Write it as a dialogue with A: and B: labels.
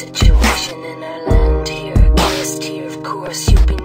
A: situation in our land here. Guest here, of course, you've been.